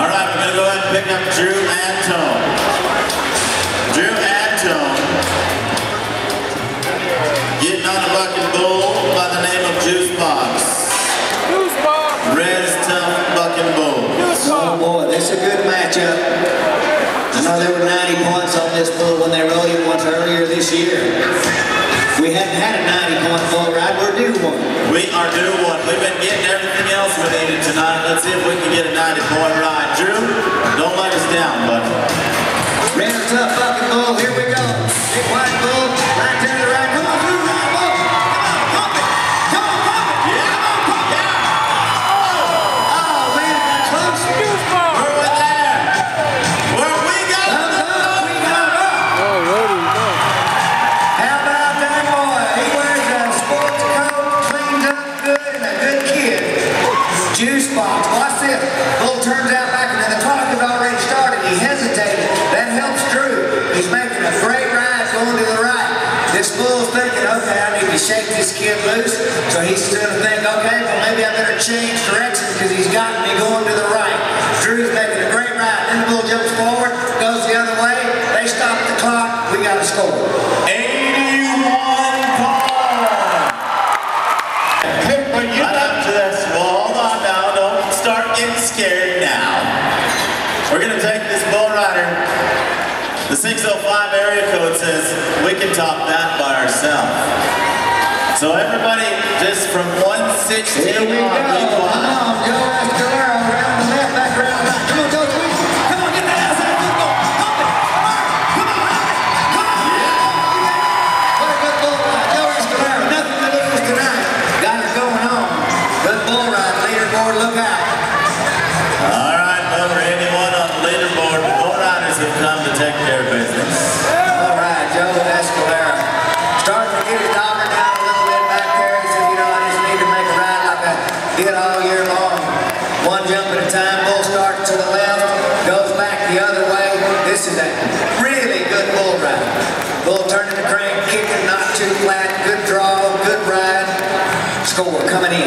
All right, we're going to go ahead and pick up Drew Antone. Drew Antone, getting on a bucking bull by the name of Juicebox. Juice Box. Rez Tuff Bucking Bull. Oh boy, that's a good matchup. I know there were 90 points on this bull when they rolled him once earlier this year. We haven't had a 90.4 ride. We're due one. We are due one. We've been getting everything else we needed tonight. Let's see if we can get a 90 point ride. Drew, don't let us down. Bull's thinking, okay, I need to shake this kid loose. So he's starting to think, okay, well, maybe I better change direction because he's got me going to the right. Drew's making a great ride. Then the bull jumps forward, goes the other way. They stop the clock. We got a score. 81 Hey, but right up to this wall. Hold on now. Don't start getting scared now. We're going to take this bull rider the 605 area code says we can top that by ourselves. So everybody, just from 116 on, we today. Really good bull ride. Bull turning the crank, kicking, not too flat, good draw, good ride. Score coming in.